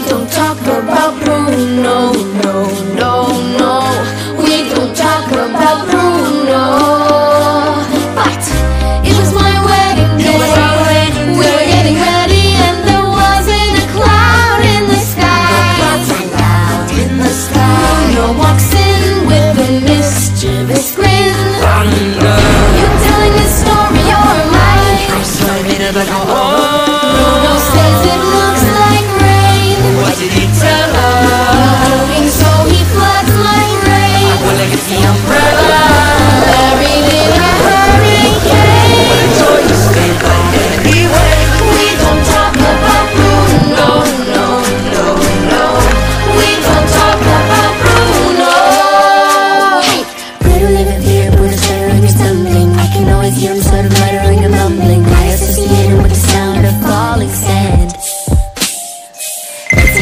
We don't talk about Bruno, no, no, no. We don't talk about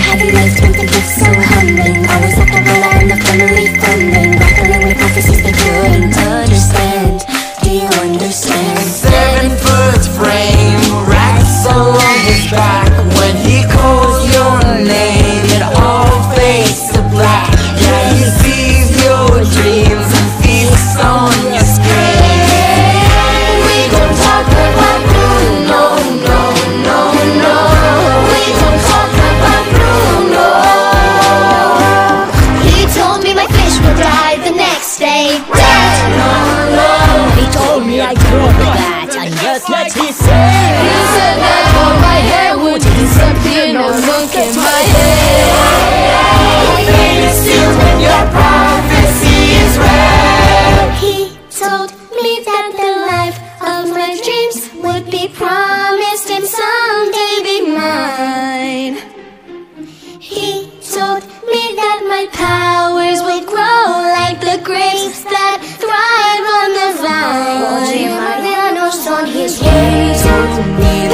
heavy lace, drinking get so humbling Always like a ruler in the family funding. would be promised and someday be mine. He told me that my powers would grow like the grapes that thrive on the vine. All the son his way told me.